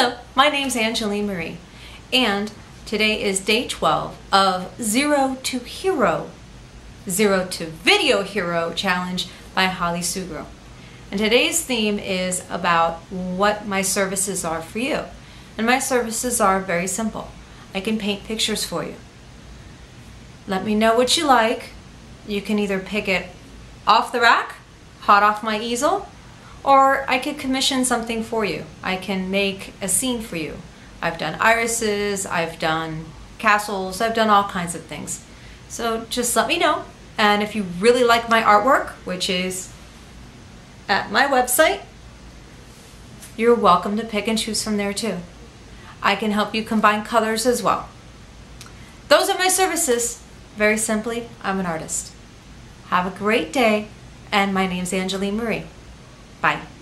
Hello, my name's Angeline Marie, and today is day 12 of Zero to Hero, Zero to Video Hero Challenge by Holly Sugrue. And today's theme is about what my services are for you. And my services are very simple. I can paint pictures for you. Let me know what you like. You can either pick it off the rack, hot off my easel, or I could commission something for you. I can make a scene for you. I've done irises, I've done castles, I've done all kinds of things. So just let me know. And if you really like my artwork, which is at my website, you're welcome to pick and choose from there too. I can help you combine colors as well. Those are my services. Very simply, I'm an artist. Have a great day, and my name's Angeline Marie. Bye.